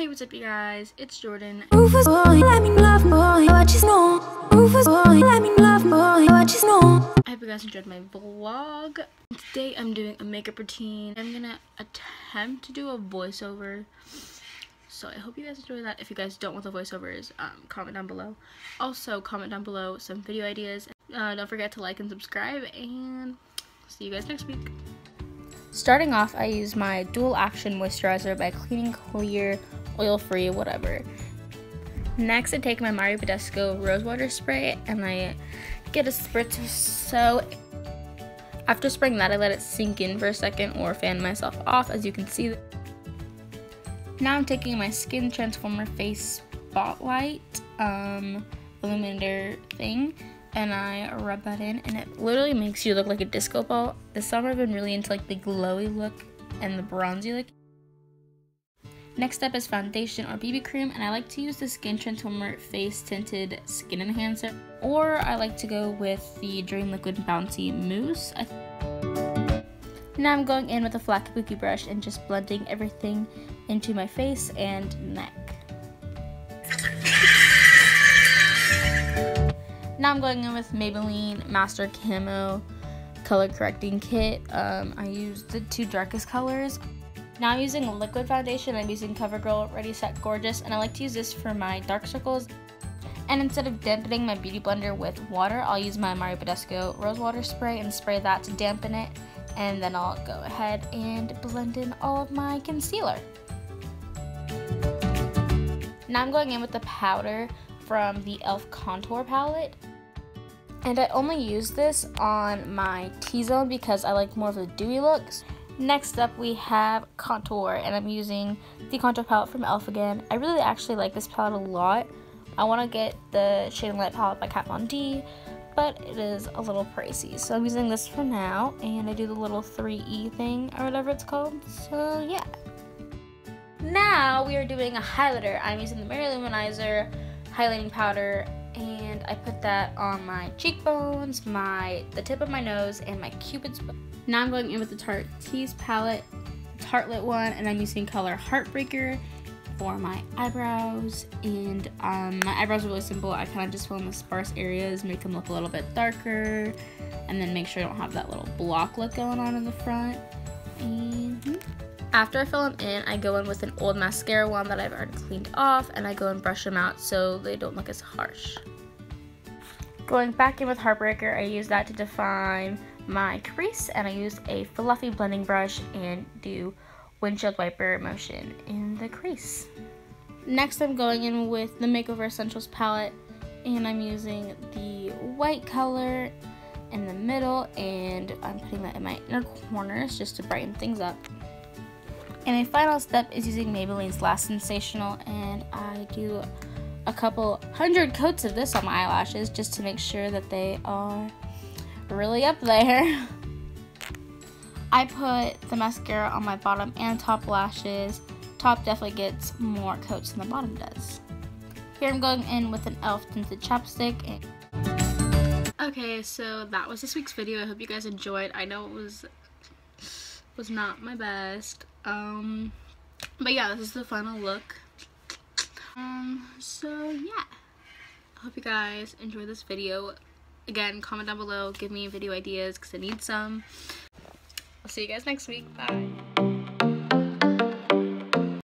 Hey, what's up, you guys? It's Jordan. Rufus boy, me love boy, what you know? Rufus boy, me love boy, what you know? I hope you guys enjoyed my vlog. Today I'm doing a makeup routine. I'm gonna attempt to do a voiceover. So I hope you guys enjoy that. If you guys don't want the voiceovers, um, comment down below. Also, comment down below some video ideas. Uh, don't forget to like and subscribe, and see you guys next week. Starting off, I use my dual action moisturizer by Clean Clear oil free, whatever. Next, I take my Mario Badescu Rose Water Spray and I get a spritz so after spraying that, I let it sink in for a second or fan myself off, as you can see. Now I'm taking my Skin Transformer Face Spotlight um, illuminator thing, and I rub that in, and it literally makes you look like a disco ball. This summer I've been really into like the glowy look and the bronzy look. Next up is foundation or BB cream, and I like to use the Skin Transformer Face Tinted Skin Enhancer, or I like to go with the Dream Liquid Bouncy Mousse. now I'm going in with a flat kabuki brush and just blending everything into my face and neck. Now I'm going in with Maybelline Master Camo Color Correcting Kit. Um, I used the two darkest colors. Now I'm using a liquid foundation. I'm using CoverGirl Ready Set Gorgeous, and I like to use this for my dark circles. And instead of dampening my beauty blender with water, I'll use my Mario Badescu Rose Water Spray and spray that to dampen it. And then I'll go ahead and blend in all of my concealer. Now I'm going in with the powder from the e.l.f. Contour Palette. And I only use this on my T-zone because I like more of the dewy looks. Next up we have Contour and I'm using the Contour palette from e.l.f. again. I really actually like this palette a lot. I want to get the Shade and Light palette by Kat Von D, but it is a little pricey. So I'm using this for now and I do the little 3E thing or whatever it's called. So yeah. Now we are doing a highlighter. I'm using the Mary-Lou Manizer highlighting powder and I put that on my cheekbones, my the tip of my nose, and my cupid's bow. Now I'm going in with the Tarte Tease palette, Tartelette one, and I'm using color Heartbreaker for my eyebrows. And um, my eyebrows are really simple. I kind of just fill in the sparse areas, make them look a little bit darker, and then make sure I don't have that little block look going on in the front. And after I fill them in, I go in with an old mascara wand that I've already cleaned off, and I go and brush them out so they don't look as harsh. Going back in with Heartbreaker, I use that to define my crease and I use a fluffy blending brush and do windshield wiper motion in the crease. Next I'm going in with the Makeover Essentials palette and I'm using the white color in the middle and I'm putting that in my inner corners just to brighten things up. And a final step is using Maybelline's Lash Sensational and I do a couple hundred coats of this on my eyelashes just to make sure that they are really up there. I put the mascara on my bottom and top lashes. Top definitely gets more coats than the bottom does. Here I'm going in with an e.l.f. tinted chapstick. Okay, so that was this week's video. I hope you guys enjoyed. I know it was was not my best. Um, but yeah, this is the final look. Um, so yeah. I hope you guys enjoy this video. Again, comment down below, give me video ideas because I need some. I'll see you guys next week. Bye.